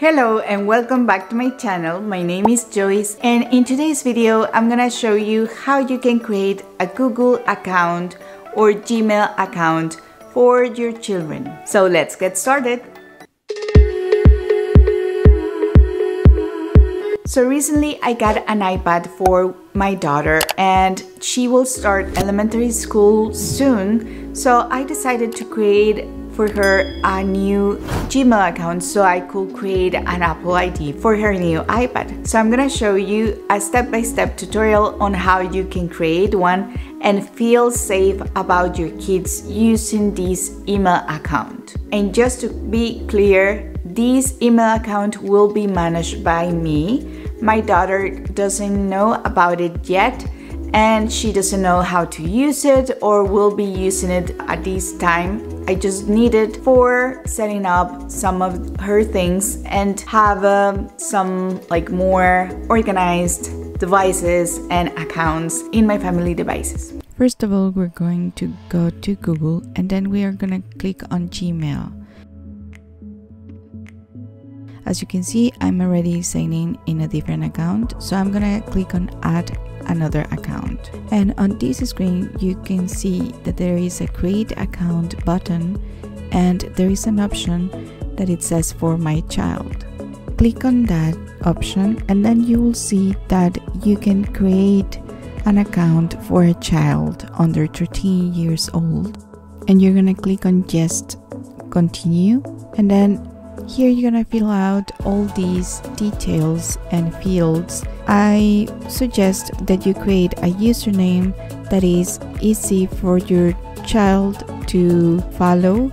Hello and welcome back to my channel. My name is Joyce and in today's video I'm gonna show you how you can create a Google account or Gmail account for your children. So let's get started. So recently I got an iPad for my daughter and she will start elementary school soon. So I decided to create for her a new Gmail account so I could create an Apple ID for her new iPad. So I'm gonna show you a step-by-step -step tutorial on how you can create one and feel safe about your kids using this email account. And just to be clear, this email account will be managed by me. My daughter doesn't know about it yet and she doesn't know how to use it or will be using it at this time. I just need it for setting up some of her things and have uh, some like more organized devices and accounts in my family devices. First of all, we're going to go to Google and then we are going to click on Gmail. As you can see, I'm already signing in a different account, so I'm gonna click on add another account. And on this screen, you can see that there is a create account button and there is an option that it says for my child. Click on that option and then you will see that you can create an account for a child under 13 years old and you're gonna click on just continue and then here you're gonna fill out all these details and fields. I suggest that you create a username that is easy for your child to follow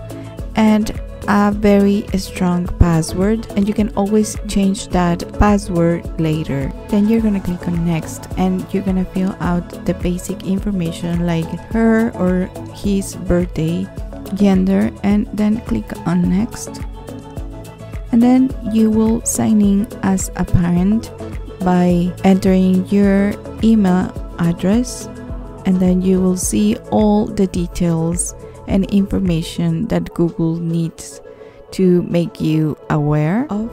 and a very strong password and you can always change that password later. Then you're gonna click on next and you're gonna fill out the basic information like her or his birthday gender and then click on next. And then you will sign in as a parent by entering your email address and then you will see all the details and information that Google needs to make you aware of.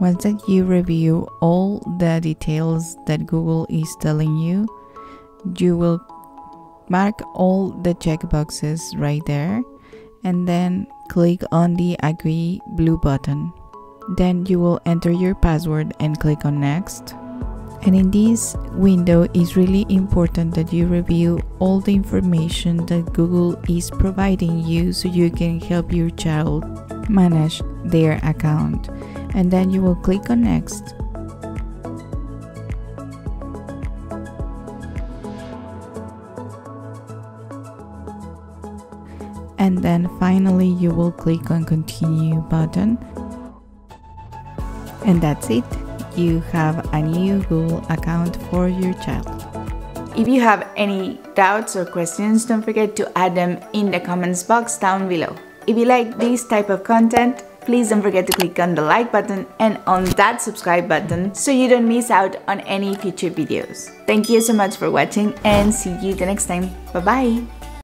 Once that you review all the details that Google is telling you, you will mark all the checkboxes right there and then click on the agree blue button. Then you will enter your password and click on next. And in this window, it's really important that you review all the information that Google is providing you so you can help your child manage their account. And then you will click on next and then finally you will click on continue button and that's it you have a new Google account for your child. If you have any doubts or questions, don't forget to add them in the comments box down below. If you like this type of content, please don't forget to click on the like button and on that subscribe button so you don't miss out on any future videos. Thank you so much for watching and see you the next time. Bye bye!